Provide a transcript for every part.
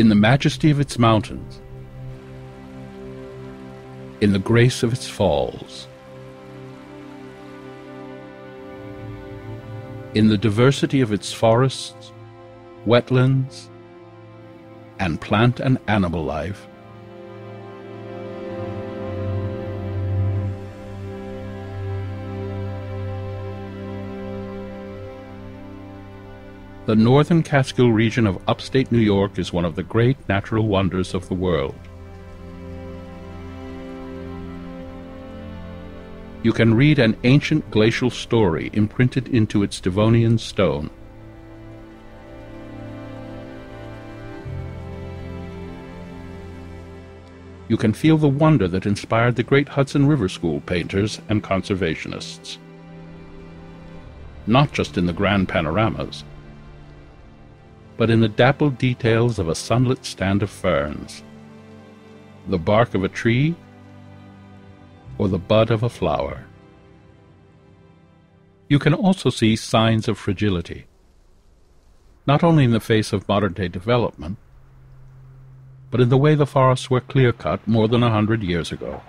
In the majesty of its mountains, in the grace of its falls, in the diversity of its forests, wetlands, and plant and animal life, The northern Catskill region of upstate New York is one of the great natural wonders of the world. You can read an ancient glacial story imprinted into its Devonian stone. You can feel the wonder that inspired the great Hudson River School painters and conservationists. Not just in the grand panoramas, but in the dappled details of a sunlit stand of ferns, the bark of a tree, or the bud of a flower. You can also see signs of fragility, not only in the face of modern day development, but in the way the forests were clear cut more than a hundred years ago.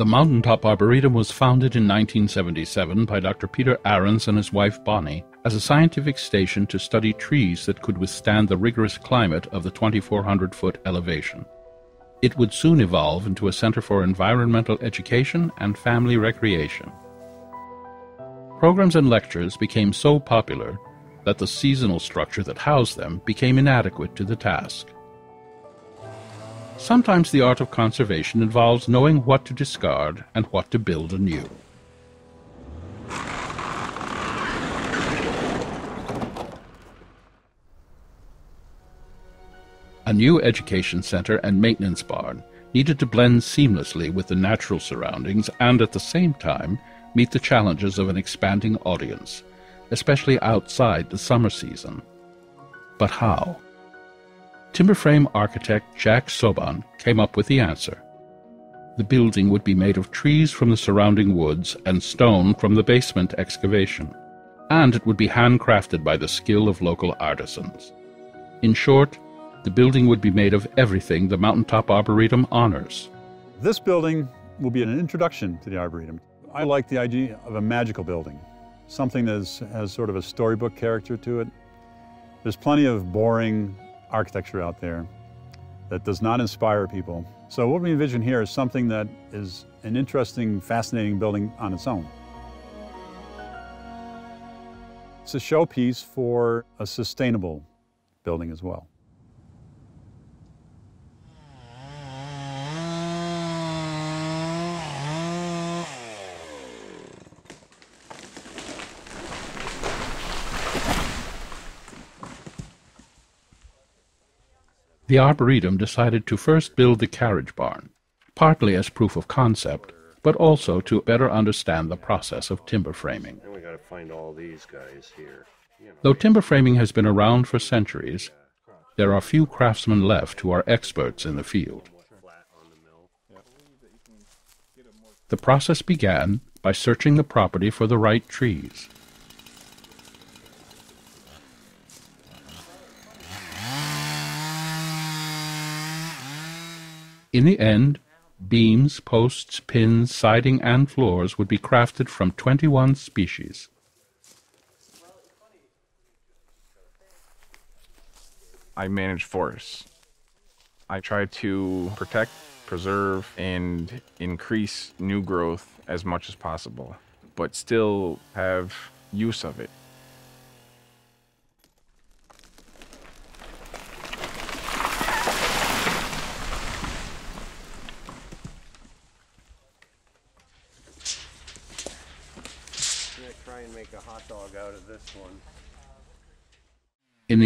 The Mountaintop Arboretum was founded in 1977 by Dr. Peter Ahrens and his wife Bonnie as a scientific station to study trees that could withstand the rigorous climate of the 2,400 foot elevation. It would soon evolve into a center for environmental education and family recreation. Programs and lectures became so popular that the seasonal structure that housed them became inadequate to the task. Sometimes the art of conservation involves knowing what to discard and what to build anew. A new education center and maintenance barn needed to blend seamlessly with the natural surroundings and at the same time meet the challenges of an expanding audience, especially outside the summer season. But how? Timber frame architect Jack Sobon came up with the answer. The building would be made of trees from the surrounding woods and stone from the basement excavation, and it would be handcrafted by the skill of local artisans. In short, the building would be made of everything the Mountaintop Arboretum honors. This building will be an introduction to the Arboretum. I like the idea of a magical building, something that has sort of a storybook character to it. There's plenty of boring architecture out there that does not inspire people. So what we envision here is something that is an interesting, fascinating building on its own. It's a showpiece for a sustainable building as well. The Arboretum decided to first build the carriage barn, partly as proof of concept, but also to better understand the process of timber framing. And we got to find all these guys here. Though timber framing has been around for centuries, there are few craftsmen left who are experts in the field. The process began by searching the property for the right trees. In the end, beams, posts, pins, siding, and floors would be crafted from 21 species. I manage forests. I try to protect, preserve, and increase new growth as much as possible, but still have use of it.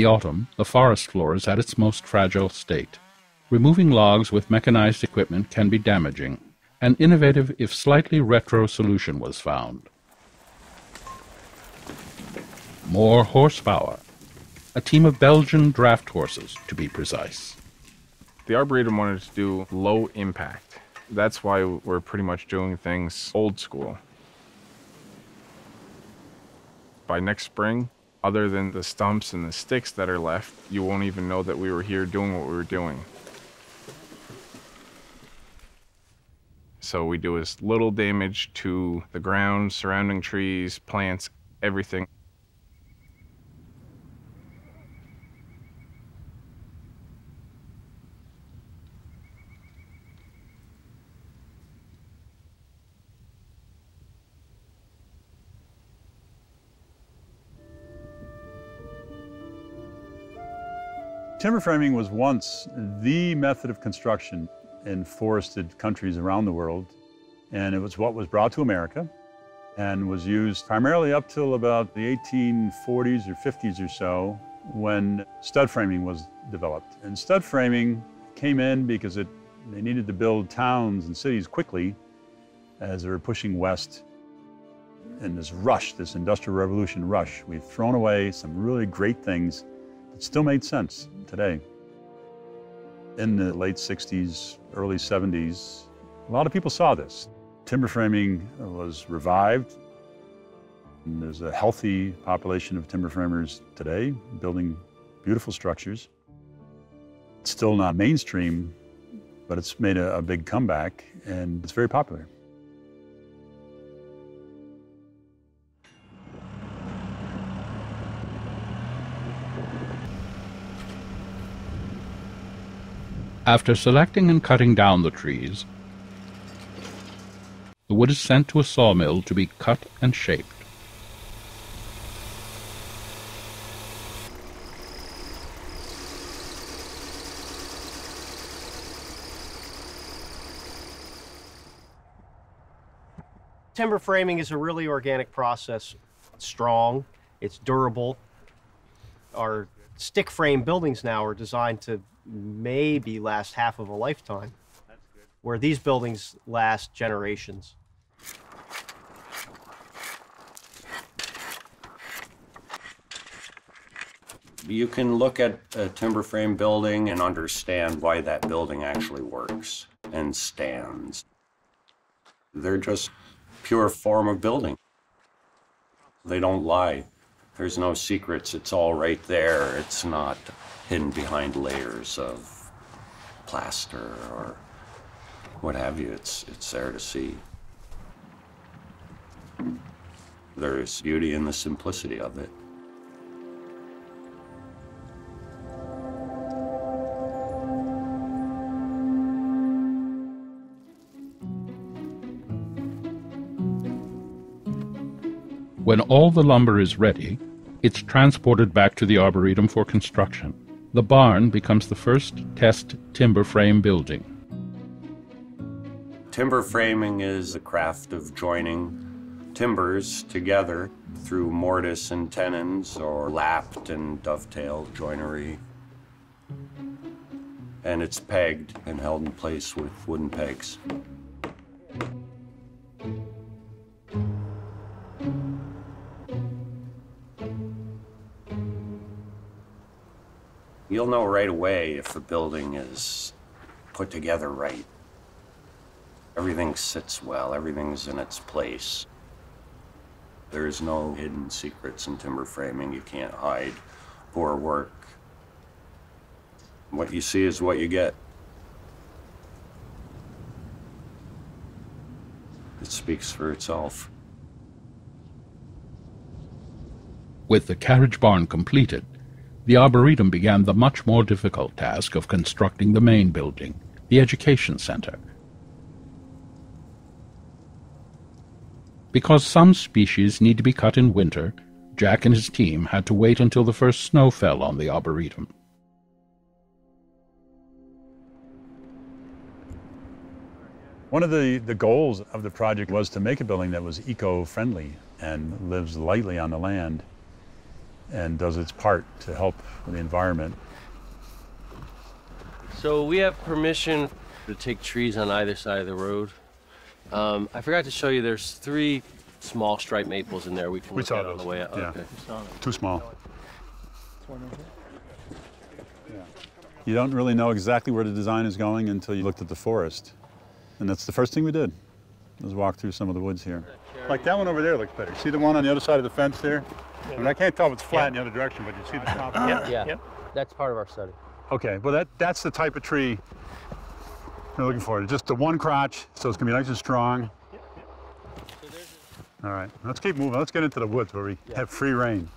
Autumn, the forest floor is at its most fragile state. Removing logs with mechanized equipment can be damaging. An innovative, if slightly retro, solution was found. More horsepower. A team of Belgian draft horses, to be precise. The Arboretum wanted to do low impact. That's why we're pretty much doing things old school. By next spring, other than the stumps and the sticks that are left, you won't even know that we were here doing what we were doing. So we do as little damage to the ground, surrounding trees, plants, everything. Timber framing was once the method of construction in forested countries around the world, and it was what was brought to America and was used primarily up till about the 1840s or 50s or so when stud framing was developed. And stud framing came in because it, they needed to build towns and cities quickly as they were pushing west in this rush, this industrial revolution rush. We've thrown away some really great things that still made sense today. In the late 60s, early 70s, a lot of people saw this. Timber framing was revived. And there's a healthy population of timber framers today building beautiful structures. It's still not mainstream, but it's made a, a big comeback and it's very popular. After selecting and cutting down the trees, the wood is sent to a sawmill to be cut and shaped. Timber framing is a really organic process. It's strong, it's durable. Our stick frame buildings now are designed to maybe last half of a lifetime, where these buildings last generations. You can look at a timber frame building and understand why that building actually works and stands. They're just pure form of building. They don't lie. There's no secrets. It's all right there. It's not hidden behind layers of plaster or what have you. It's, it's there to see. There's beauty in the simplicity of it. When all the lumber is ready, it's transported back to the Arboretum for construction. The barn becomes the first test timber frame building. Timber framing is the craft of joining timbers together through mortise and tenons or lapped and dovetail joinery. And it's pegged and held in place with wooden pegs. You'll know right away if the building is put together right. Everything sits well, everything's in its place. There's no hidden secrets in timber framing. You can't hide poor work. What you see is what you get. It speaks for itself. With the carriage barn completed, the Arboretum began the much more difficult task of constructing the main building, the Education Center. Because some species need to be cut in winter, Jack and his team had to wait until the first snow fell on the Arboretum. One of the, the goals of the project was to make a building that was eco-friendly and lives lightly on the land and does its part to help the environment. So we have permission to take trees on either side of the road. Um, I forgot to show you. There's three small striped maples in there. We can We look saw at on those, the way out. yeah. Okay. Too small. You don't really know exactly where the design is going until you looked at the forest. And that's the first thing we did, was walk through some of the woods here. Like that one over there looks better. See the one on the other side of the fence there? I mean, I can't tell if it's flat in the other direction, but you see the top. Yeah. Yep. That's part of our study. Okay, well that, that's the type of tree we're looking for. Just the one crotch, so it's gonna be nice and strong. All right, let's keep moving. Let's get into the woods where we have free reign.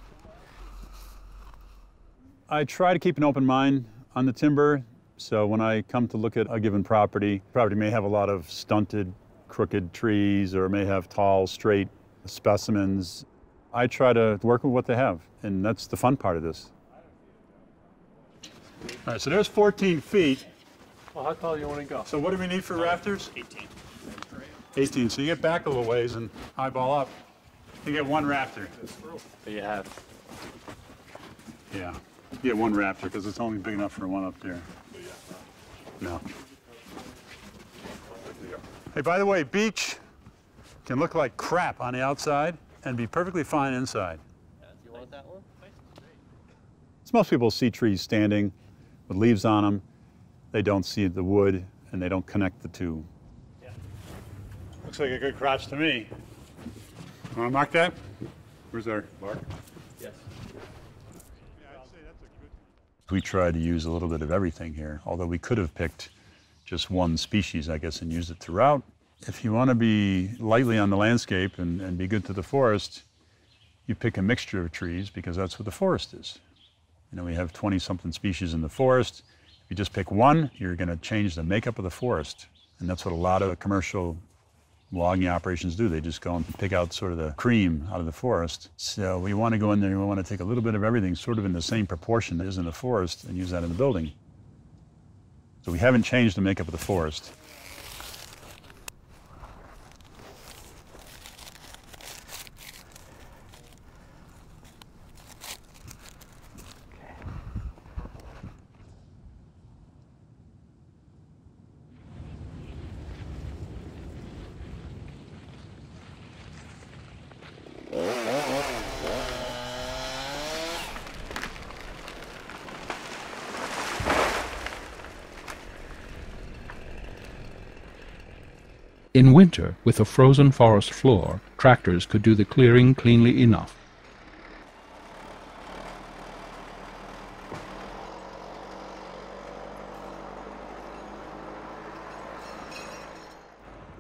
I try to keep an open mind on the timber. So when I come to look at a given property, property may have a lot of stunted, crooked trees or may have tall, straight specimens. I try to work with what they have, and that's the fun part of this. All right, so there's 14 feet. Well, how tall do you want to go? So what do we need for rafters? 18. 18, so you get back a little ways and eyeball up. You get one rafter. But you have. Yeah, you get one rafter because it's only big enough for one up there. No. Hey, by the way, beech can look like crap on the outside and be perfectly fine inside. You want that one? So most people see trees standing with leaves on them. They don't see the wood and they don't connect the two. Looks like a good crotch to me. Want to mark that? Where's our mark? Yes. We tried to use a little bit of everything here, although we could have picked just one species, I guess, and used it throughout. If you want to be lightly on the landscape and, and be good to the forest, you pick a mixture of trees because that's what the forest is. You know, we have 20 something species in the forest. If you just pick one, you're going to change the makeup of the forest. And that's what a lot of commercial logging operations do. They just go and pick out sort of the cream out of the forest. So we want to go in there and we want to take a little bit of everything, sort of in the same proportion that is in the forest, and use that in the building. So we haven't changed the makeup of the forest. In winter, with a frozen forest floor, tractors could do the clearing cleanly enough.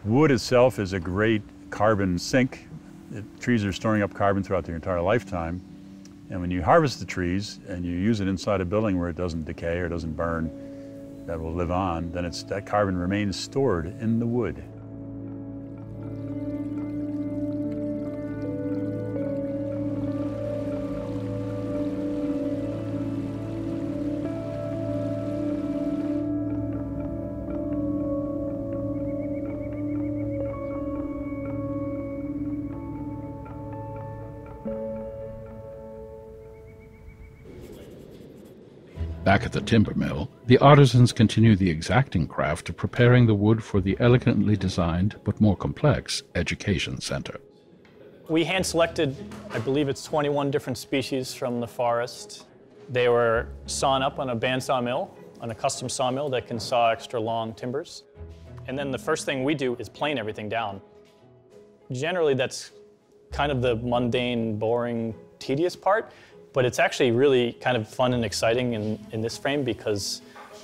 Wood itself is a great carbon sink. The trees are storing up carbon throughout their entire lifetime. And when you harvest the trees and you use it inside a building where it doesn't decay or doesn't burn, that will live on, then it's, that carbon remains stored in the wood. Back at the timber mill, the artisans continue the exacting craft of preparing the wood for the elegantly designed but more complex education center. We hand selected, I believe it's 21 different species from the forest. They were sawn up on a bandsaw mill, on a custom sawmill that can saw extra long timbers. And then the first thing we do is plane everything down. Generally, that's kind of the mundane, boring, tedious part, but it's actually really kind of fun and exciting in, in this frame because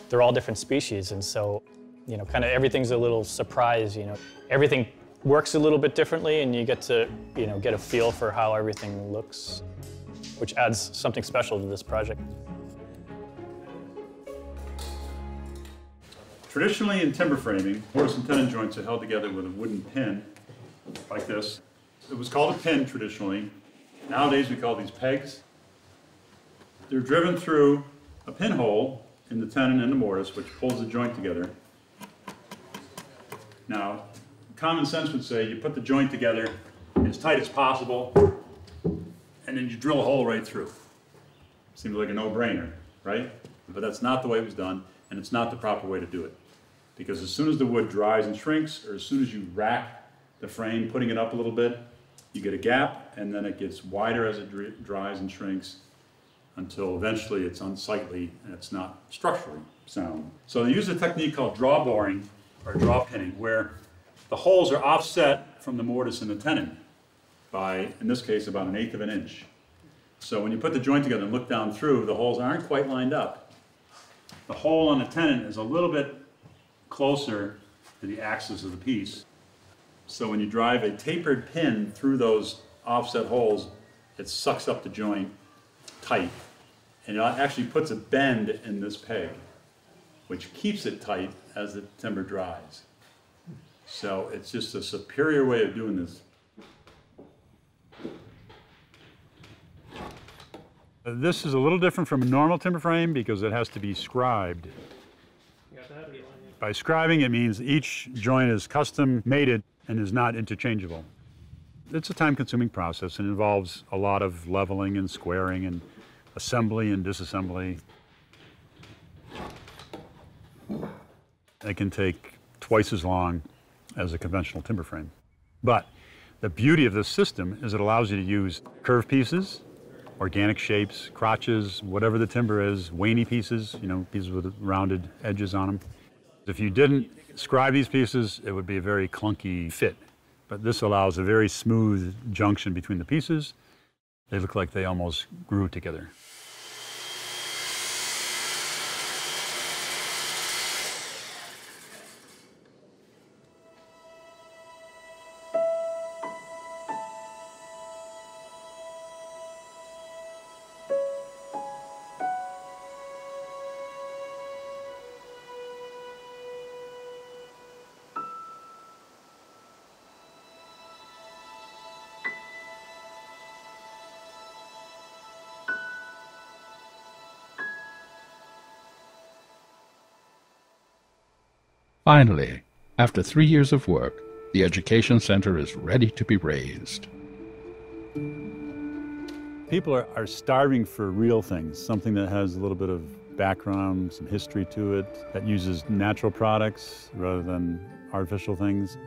they're all different species. And so, you know, kind of everything's a little surprise, you know. Everything works a little bit differently and you get to, you know, get a feel for how everything looks, which adds something special to this project. Traditionally in timber framing, mortise and tenon joints are held together with a wooden pin, like this. It was called a pin traditionally. Nowadays we call these pegs. They're driven through a pinhole in the tenon and the mortise, which pulls the joint together. Now, common sense would say you put the joint together as tight as possible, and then you drill a hole right through. Seems like a no-brainer, right? But that's not the way it was done, and it's not the proper way to do it. Because as soon as the wood dries and shrinks, or as soon as you rack the frame, putting it up a little bit, you get a gap, and then it gets wider as it dries and shrinks until eventually it's unsightly and it's not structurally sound. So they use a technique called draw boring or draw pinning, where the holes are offset from the mortise and the tenon by, in this case, about an eighth of an inch. So when you put the joint together and look down through, the holes aren't quite lined up. The hole on the tenon is a little bit closer to the axis of the piece. So when you drive a tapered pin through those offset holes, it sucks up the joint tight. And it actually puts a bend in this peg, which keeps it tight as the timber dries. So it's just a superior way of doing this. This is a little different from a normal timber frame because it has to be scribed. By scribing, it means each joint is custom mated and is not interchangeable. It's a time-consuming process and involves a lot of leveling and squaring and assembly and disassembly. It can take twice as long as a conventional timber frame. But the beauty of this system is it allows you to use curved pieces, organic shapes, crotches, whatever the timber is, waney pieces, you know, pieces with rounded edges on them. If you didn't scribe these pieces, it would be a very clunky fit. But this allows a very smooth junction between the pieces. They look like they almost grew together. Finally, after three years of work, the Education Center is ready to be raised. People are, are starving for real things, something that has a little bit of background, some history to it, that uses natural products rather than artificial things.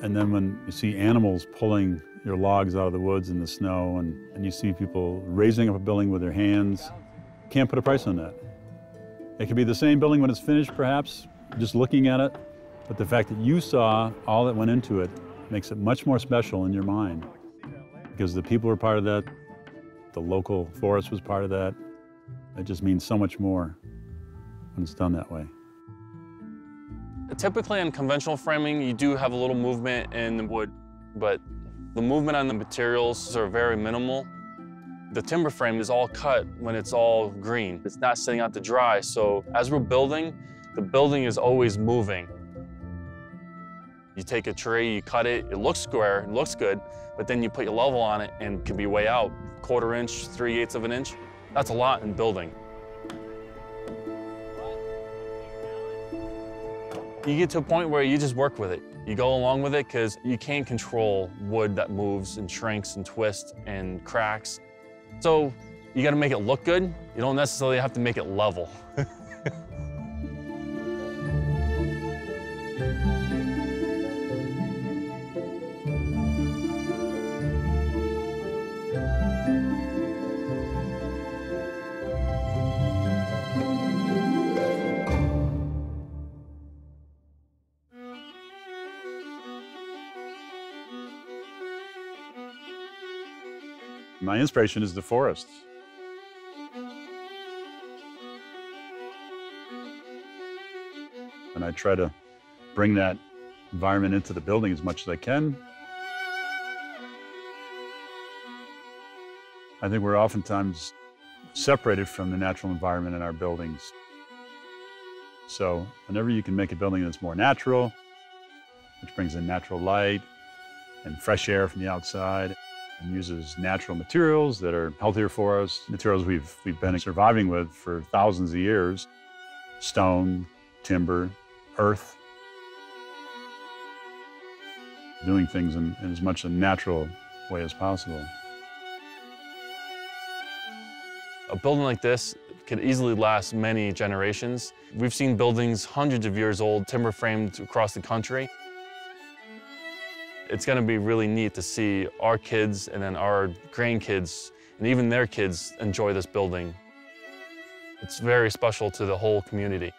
And then when you see animals pulling your logs out of the woods in the snow, and, and you see people raising up a building with their hands, can't put a price on that. It could be the same building when it's finished, perhaps, just looking at it, but the fact that you saw all that went into it makes it much more special in your mind because the people were part of that, the local forest was part of that. It just means so much more when it's done that way. Typically on conventional framing, you do have a little movement in the wood, but the movement on the materials are very minimal. The timber frame is all cut when it's all green. It's not sitting out to dry, so as we're building, the building is always moving. You take a tree, you cut it, it looks square, it looks good, but then you put your level on it and it can be way out, quarter inch, three eighths of an inch. That's a lot in building. You get to a point where you just work with it. You go along with it because you can't control wood that moves and shrinks and twists and cracks. So you got to make it look good. You don't necessarily have to make it level. My inspiration is the forest. And I try to bring that environment into the building as much as I can. I think we're oftentimes separated from the natural environment in our buildings. So whenever you can make a building that's more natural, which brings in natural light and fresh air from the outside, and uses natural materials that are healthier for us, materials we've, we've been surviving with for thousands of years, stone, timber, earth, doing things in, in as much a natural way as possible. A building like this could easily last many generations. We've seen buildings hundreds of years old, timber framed across the country. It's going to be really neat to see our kids and then our grandkids and even their kids enjoy this building. It's very special to the whole community.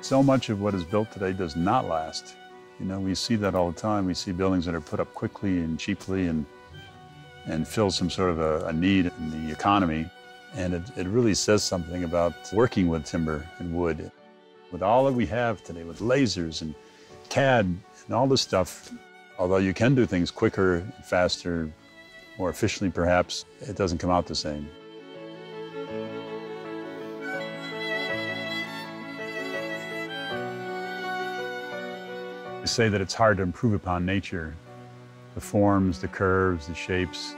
So much of what is built today does not last. You know, we see that all the time. We see buildings that are put up quickly and cheaply and, and fill some sort of a, a need in the economy. And it, it really says something about working with timber and wood. With all that we have today, with lasers and CAD and all this stuff, although you can do things quicker, faster, more efficiently perhaps, it doesn't come out the same. They say that it's hard to improve upon nature, the forms, the curves, the shapes.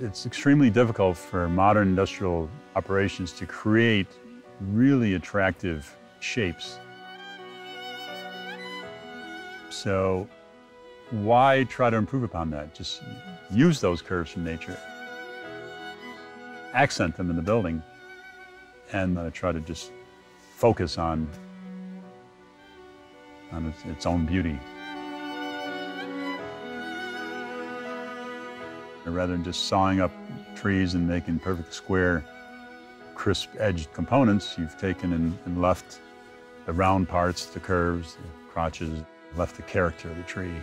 It's extremely difficult for modern industrial operations to create really attractive shapes. So why try to improve upon that? Just use those curves from nature, accent them in the building, and uh, try to just focus on on its, its own beauty. Rather than just sawing up trees and making perfect square, crisp edged components, you've taken and, and left the round parts, the curves, the crotches, left the character of the tree.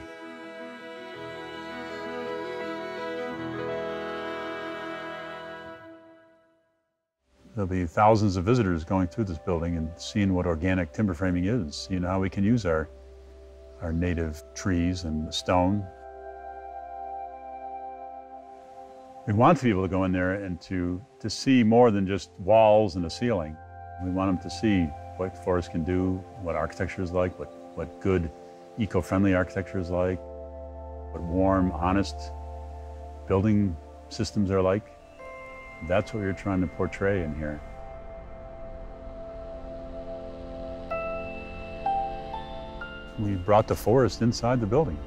There'll be thousands of visitors going through this building and seeing what organic timber framing is, seeing how we can use our, our native trees and stone. We want people to go in there and to, to see more than just walls and a ceiling. We want them to see what forests can do, what architecture is like, what, what good eco-friendly architecture is like, what warm, honest building systems are like. That's what you're trying to portray in here. We brought the forest inside the building.